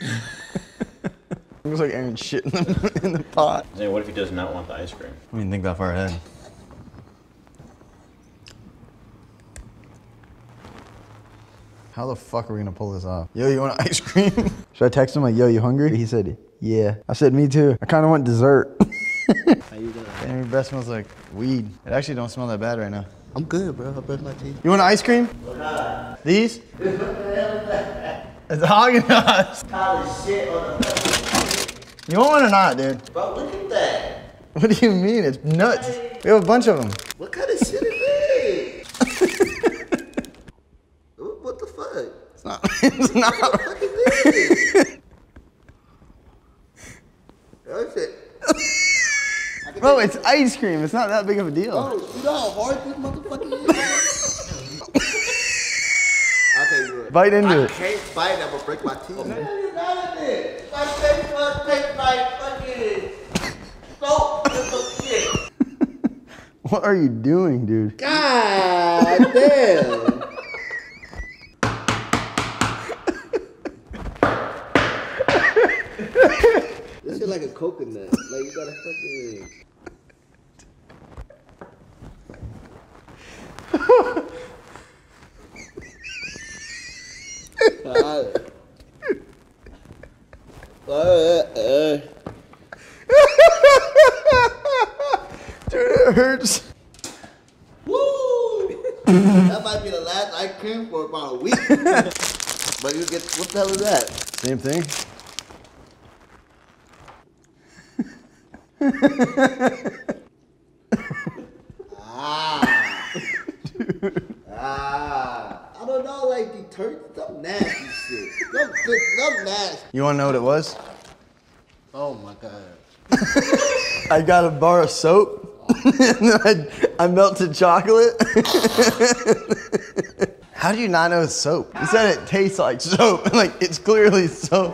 Looks like Aaron shit in the, in the pot. Zay, what if he does not want the ice cream? I mean, think that far ahead. How the fuck are we gonna pull this off? Yo, you want ice cream? Should I text him like, yo, you hungry? He said, yeah. I said, me too. I kind of want dessert. How you doing? Damn, your breath smells like weed. It actually don't smell that bad right now. I'm good, bro. I brushed my teeth. You want ice cream? These? It's Haagen-Dazs. You want one or not, dude? Bro, look at that. What do you mean? It's nuts. We have a bunch of them. What kind of shit is this? what the fuck? It's not. It's not. What the fuck is this? That oh, shit. Bro, it's ice cream. It's not that big of a deal. Bro, you know how hard this motherfucker is? I'll tell you what. Bite into I it. can't bite it. I'm gonna break my teeth. No, you're not in it. My face must take my fucking soap and shit. What are you doing, dude? God damn. this shit like a coconut. Like you gotta fucking. Dude, it hurts. Woo! that might be the last ice cream for about a week. but you get what the hell is that? Same thing. Ah, Ah! I don't know, like detergent, nasty shit. Nasty. You want to know what it was? Oh my god. I got a bar of soap, and I, I melted chocolate. How do you not know it's soap? You said it tastes like soap. Like, it's clearly soap.